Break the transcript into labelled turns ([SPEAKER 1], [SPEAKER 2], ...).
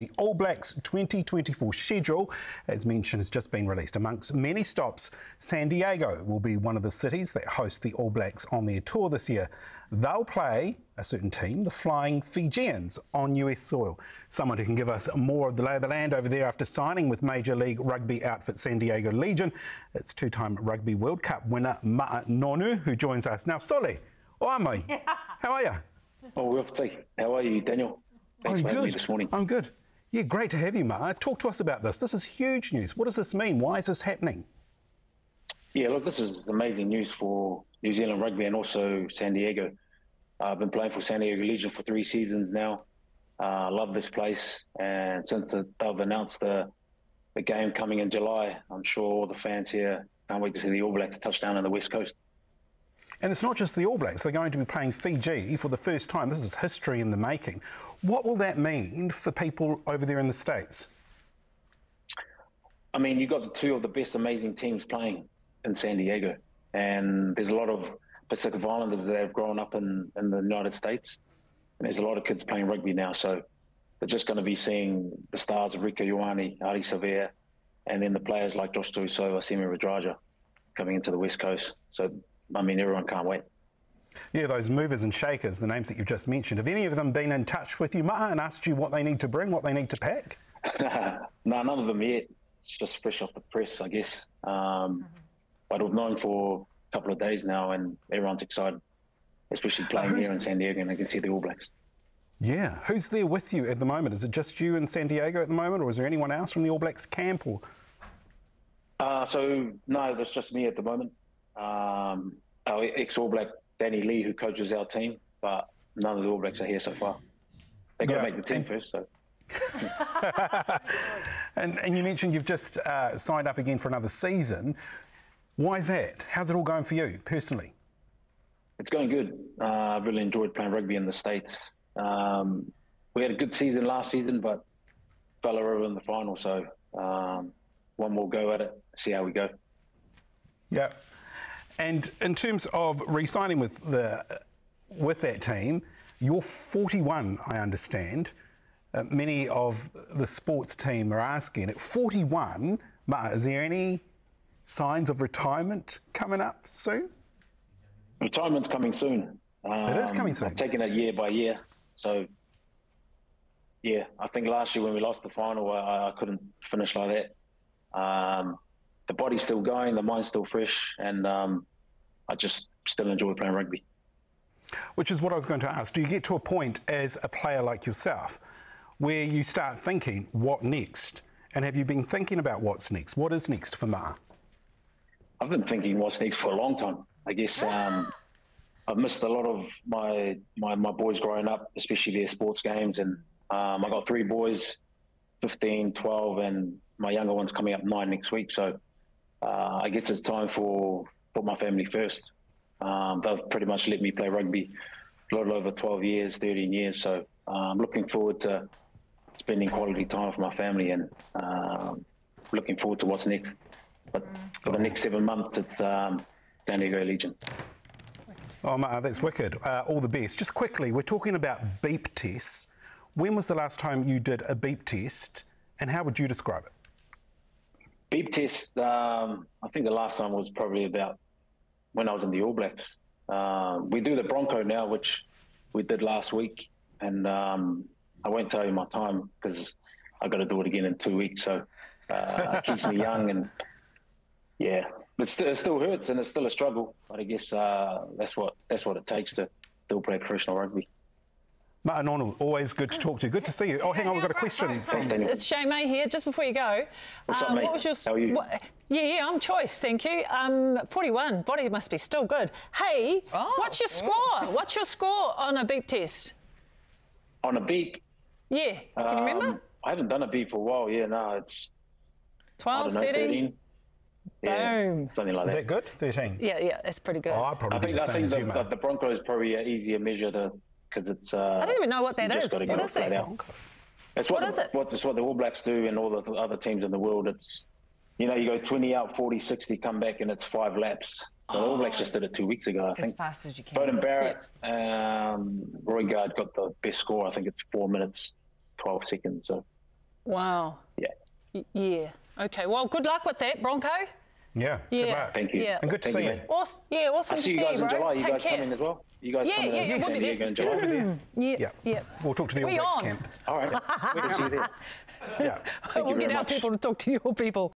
[SPEAKER 1] The All Blacks 2024 schedule, as mentioned, has just been released. Amongst many stops, San Diego will be one of the cities that host the All Blacks on their tour this year. They'll play a certain team, the Flying Fijians, on US soil. Someone who can give us more of the lay of the land over there after signing with Major League Rugby outfit San Diego Legion. It's two time Rugby World Cup winner Ma'a Nonu, who joins us now. Soli, oi how are you?
[SPEAKER 2] Oh, well, how are you, Daniel? Thanks
[SPEAKER 1] I'm
[SPEAKER 2] for
[SPEAKER 1] good.
[SPEAKER 2] me this morning.
[SPEAKER 1] I'm good. Yeah, great to have you, Ma. Talk to us about this. This is huge news. What does this mean? Why is this happening?
[SPEAKER 2] Yeah, look, this is amazing news for New Zealand rugby and also San Diego. I've been playing for San Diego Legion for three seasons now. I uh, love this place, and since they've announced the the game coming in July, I'm sure all the fans here can't wait to see the All Blacks touch down on the West Coast.
[SPEAKER 1] And it's not just the All Blacks, they're going to be playing Fiji for the first time. This is history in the making. What will that mean for people over there in the States?
[SPEAKER 2] I mean, you've got two of the best amazing teams playing in San Diego. And there's a lot of Pacific Islanders that have grown up in, in the United States. And there's a lot of kids playing rugby now. So they're just going to be seeing the stars of Rieko Ioane, Ardie Savea, and then the players like Josh Tuisova, Semi Radradra coming into the West Coast. So I mean, everyone can't wait.
[SPEAKER 1] Yeah, those movers and shakers, the names that you've just mentioned, have any of them been in touch with you, Ma'a, and asked you what they need to bring, what they need to pack?
[SPEAKER 2] no, none of them yet. It's just fresh off the press, I guess. Um, but we've known for a couple of days now, and everyone's excited, especially playing here in San Diego, and they can see the All Blacks.
[SPEAKER 1] Yeah, who's there with you at the moment? Is it just you in San Diego at the moment, or is there anyone else from the All Blacks camp? Or
[SPEAKER 2] uh, so no, it's just me at the moment um, our ex All Black Danny Lee, who coaches our team, but none of the All Blacks are here so far. They got to make the team first, so.
[SPEAKER 1] and, and, you mentioned you've just uh, signed up again for another season. Why is that? How's it all going for you personally?
[SPEAKER 2] It's going good. Uh, I really enjoyed playing rugby in the States. Um, we had a good season last season, but fell over in the final. So um, one more go at it, see how we go.
[SPEAKER 1] Yeah. And in terms of re-signing with the with that team, you're 41, I understand. Uh, many of the sports team are asking at 41, Ma, is there any signs of retirement coming up soon?
[SPEAKER 2] Retirement's coming soon.
[SPEAKER 1] Um, it is coming um, soon.
[SPEAKER 2] I've taken it year by year. So, yeah, I think last year when we lost the final, I, I couldn't finish like that. Um, the body's still going, the mind's still fresh, and um, I just still enjoy playing rugby.
[SPEAKER 1] Which is what I was going to ask. Do you get to a point as a player like yourself where you start thinking, what next? And have you been thinking about what's next? What is next for Ma?
[SPEAKER 2] I've been thinking what's next for a long time. I guess um, I've missed a lot of my, my, my boys growing up, especially their sports games. And um, I got three boys, 15, 12, and my younger one's coming up nine next week. So uh, I guess it's time for put my family first. Um, they've pretty much let me play rugby a little over 12 years, 13 years. So uh, I'm looking forward to spending quality time with my family and um, looking forward to what's next. But for the next seven months, it's um, San Diego Legion.
[SPEAKER 1] Oh, Ma, that's wicked. Uh, all the best. Just quickly, we're talking about beep tests. When was the last time you did a beep test, and how would you describe it?
[SPEAKER 2] Beep test, um, I think the last time was probably about when I was in the All Blacks. Um, we do the Bronco now, which we did last week, and um, I won't tell you my time because I got to do it again in two weeks. So uh, it keeps me young, and yeah, it still, it still hurts and it's still a struggle. But I guess uh, that's what that's what it takes to still play professional rugby.
[SPEAKER 1] Ma'a Nonu, always good to talk to you. Good to see you. Oh, hang on, we've got a question from.
[SPEAKER 3] It's Shay May here. Just before you go,
[SPEAKER 2] What's um, up, mate? What was your? How are you? What,
[SPEAKER 3] yeah, yeah, I'm choice, thank you. Um, 41, body must be still good. Hey, oh, what's your score? Oh. What's your score on a beep test?
[SPEAKER 2] On a beep?
[SPEAKER 3] Yeah, can um, you remember? Um,
[SPEAKER 2] I haven't done a beep for a while. Yeah, no, it's
[SPEAKER 3] 12, know, 13? 13.
[SPEAKER 2] Yeah, Boom. something like
[SPEAKER 1] that.
[SPEAKER 2] Is
[SPEAKER 1] that good? 13?
[SPEAKER 3] Yeah, yeah, it's pretty good.
[SPEAKER 1] Oh, I probably I think, the I think the,
[SPEAKER 2] the, the Bronco is probably an easier measure to because it's. Uh,
[SPEAKER 3] I don't even know what that is. What is it?
[SPEAKER 2] It's what, what the, it? What's, it's what the All Blacks do and all the other teams in the world. It's, you know, you go 20 out, 40, 60, come back, and it's five laps. So oh. the All Blacks just did it two weeks ago, I
[SPEAKER 3] as
[SPEAKER 2] think.
[SPEAKER 3] As fast as you can.
[SPEAKER 2] Beauden Barrett, yeah. um, Roigard got the best score. I think it's four minutes, 12 seconds. So
[SPEAKER 3] Wow.
[SPEAKER 2] Yeah.
[SPEAKER 3] Y- yeah. Okay. Well, good luck with that, Bronco.
[SPEAKER 1] Yeah.
[SPEAKER 3] Yeah.
[SPEAKER 1] Good luck.
[SPEAKER 2] Thank you.
[SPEAKER 3] Yeah.
[SPEAKER 1] And good to
[SPEAKER 2] Thank
[SPEAKER 1] see
[SPEAKER 2] you,
[SPEAKER 1] you.
[SPEAKER 2] mate.
[SPEAKER 3] Awesome. Yeah. Awesome
[SPEAKER 2] I
[SPEAKER 3] to
[SPEAKER 2] see you
[SPEAKER 3] see
[SPEAKER 2] guys
[SPEAKER 3] you,
[SPEAKER 2] in
[SPEAKER 3] bro.
[SPEAKER 2] July. You
[SPEAKER 3] Take
[SPEAKER 2] guys
[SPEAKER 3] care.
[SPEAKER 2] coming as well? You guys
[SPEAKER 3] Yeah,
[SPEAKER 2] coming
[SPEAKER 3] yeah,
[SPEAKER 2] to
[SPEAKER 3] yeah, we'll
[SPEAKER 2] San
[SPEAKER 3] be
[SPEAKER 2] Diego in July? Mm-hmm.
[SPEAKER 3] Yeah.
[SPEAKER 1] Yeah.
[SPEAKER 3] Yeah.
[SPEAKER 1] We'll talk to the All
[SPEAKER 3] We
[SPEAKER 1] Blacks camp.
[SPEAKER 2] All right. We'll see you there.
[SPEAKER 1] Yeah.
[SPEAKER 2] Thank
[SPEAKER 3] we'll
[SPEAKER 2] you
[SPEAKER 3] get
[SPEAKER 2] very
[SPEAKER 3] our
[SPEAKER 2] much.
[SPEAKER 3] people to talk to your people.